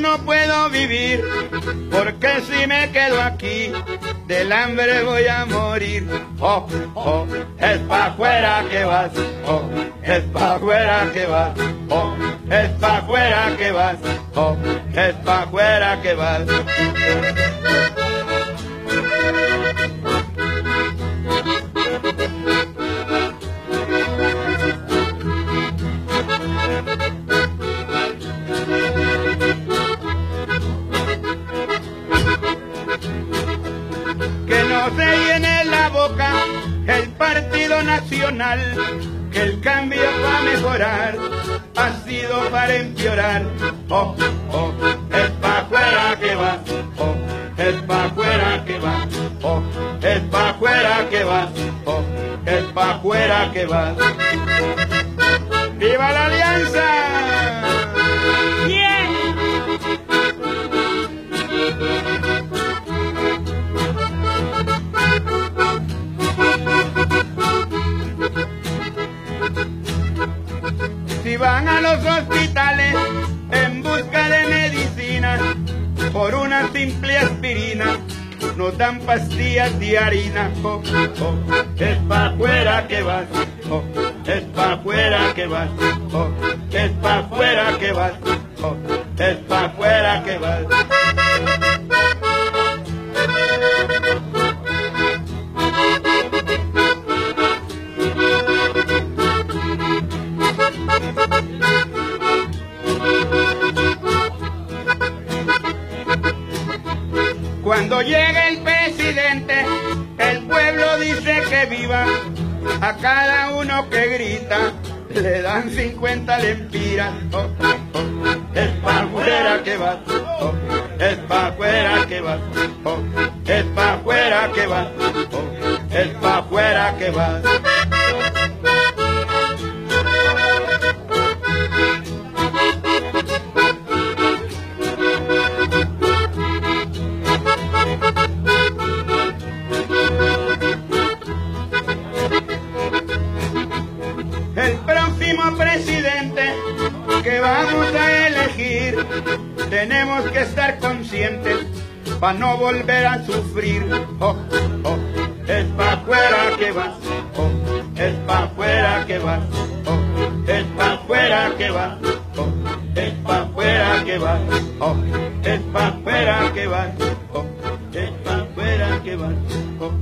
no puedo vivir, porque si me quedo aquí, del hambre voy a morir. Oh, oh, es pa' afuera que vas, oh, es pa' afuera que vas, oh, es pa' afuera que vas, oh, es pa' afuera que vas. No se llene la boca el Partido Nacional, que el cambio va a mejorar, ha sido para empeorar. Oh, oh, es pa' afuera que va, oh, es pa' afuera que va, oh, es pa' afuera que va, oh, es pa' afuera que va. Si van a los hospitales en busca de medicina, por una simple aspirina, nos dan pastillas de harina. Oh, oh, es pa' afuera que vas, oh, es pa' afuera que vas, oh, es pa' afuera que vas, oh, es pa' afuera que vas. Cuando llegue el presidente, el pueblo dice que viva. A cada uno que grita, le dan 50 lempiras. Oh, oh, es pa' afuera que va, oh, es pa' afuera que va, oh, es pa' afuera que va, oh, es pa' afuera que va. que vamos a elegir. Tenemos que estar conscientes para no volver a sufrir. Oh, oh, es pa' afuera que vas, oh, es pa' afuera que vas, oh, es pa' afuera que vas, oh, es pa' afuera que vas, oh, es pa' afuera que vas, oh, es pa' afuera que vas, oh,